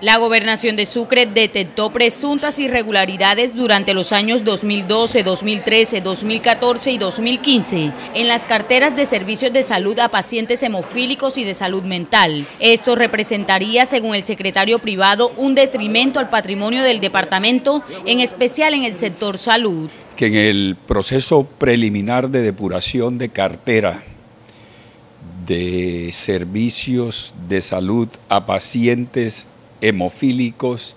La gobernación de Sucre detectó presuntas irregularidades durante los años 2012, 2013, 2014 y 2015 en las carteras de servicios de salud a pacientes hemofílicos y de salud mental. Esto representaría, según el secretario privado, un detrimento al patrimonio del departamento, en especial en el sector salud. Que en el proceso preliminar de depuración de cartera de servicios de salud a pacientes hemofílicos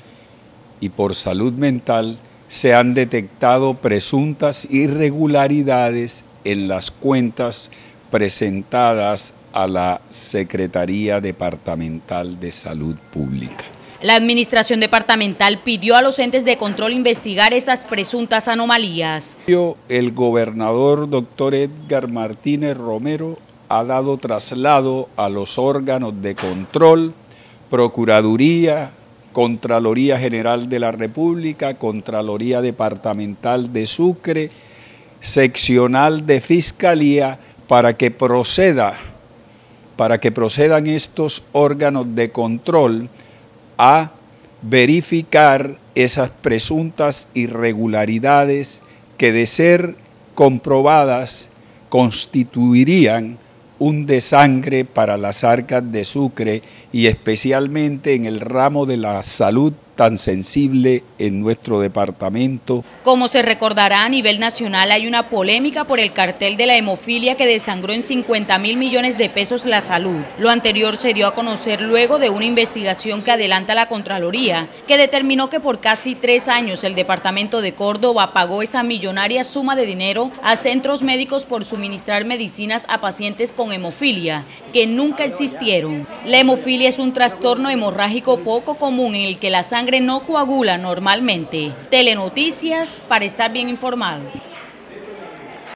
y por salud mental se han detectado presuntas irregularidades en las cuentas presentadas a la Secretaría Departamental de Salud Pública. La Administración Departamental pidió a los entes de control investigar estas presuntas anomalías. El gobernador doctor Edgar Martínez Romero ha dado traslado a los órganos de control, Procuraduría, Contraloría General de la República, Contraloría Departamental de Sucre, Seccional de Fiscalía, para que proceda, para que procedan estos órganos de control a verificar esas presuntas irregularidades que de ser comprobadas constituirían un desangre para las arcas de Sucre y especialmente en el ramo de la salud tan sensible en nuestro departamento. Como se recordará a nivel nacional hay una polémica por el cartel de la hemofilia que desangró en 50 mil millones de pesos la salud. Lo anterior se dio a conocer luego de una investigación que adelanta la Contraloría, que determinó que por casi tres años el departamento de Córdoba pagó esa millonaria suma de dinero a centros médicos por suministrar medicinas a pacientes con hemofilia, que nunca existieron. La hemofilia es un trastorno hemorrágico poco común en el que la sangre no coagula normalmente. Telenoticias para estar bien informado.